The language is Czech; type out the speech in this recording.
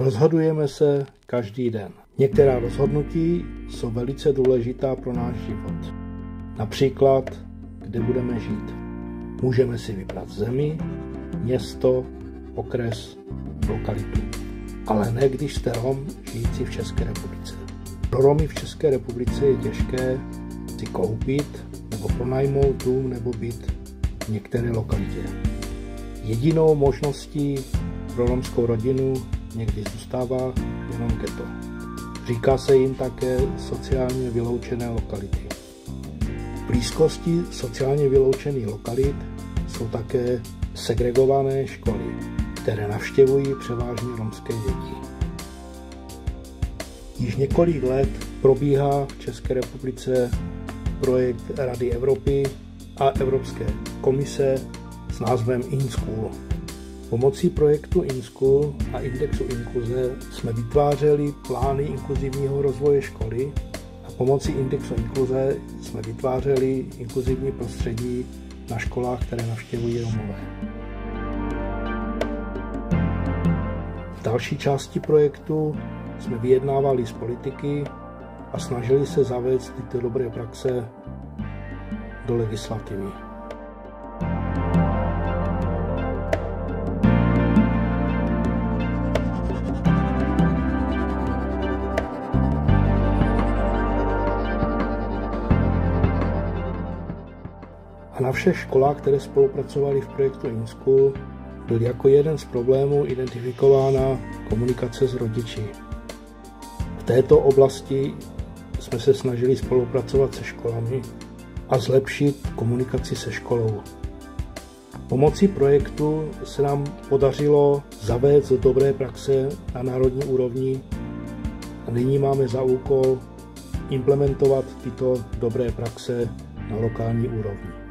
Rozhodujeme se každý den. Některá rozhodnutí jsou velice důležitá pro náš život. Například, kde budeme žít. Můžeme si vybrat zemi, město, okres, lokalitu. Ale ne když jste Rom žijící v České republice. Pro Romy v České republice je těžké si koupit nebo pronajmout dům nebo byt v některé lokalitě. Jedinou možností pro romskou rodinu někdy zůstává jenom ghetto. Říká se jim také sociálně vyloučené lokality. V blízkosti sociálně vyloučených lokalit jsou také segregované školy, které navštěvují převážně romské děti. Již několik let probíhá v České republice projekt Rady Evropy a Evropské komise s názvem InSchool. Pomocí projektu InSchool a indexu inkluze jsme vytvářeli plány inkluzivního rozvoje školy a pomocí indexu inkluze jsme vytvářeli inkluzivní prostředí na školách, které navštěvují Romové. V další části projektu jsme vyjednávali s politiky a snažili se zavést tyto dobré praxe do legislativy. Na všech školách, které spolupracovaly v projektu InSchool, byl jako jeden z problémů identifikována komunikace s rodiči. V této oblasti jsme se snažili spolupracovat se školami a zlepšit komunikaci se školou. Pomocí projektu se nám podařilo zavést dobré praxe na národní úrovni a nyní máme za úkol implementovat tyto dobré praxe na lokální úrovni.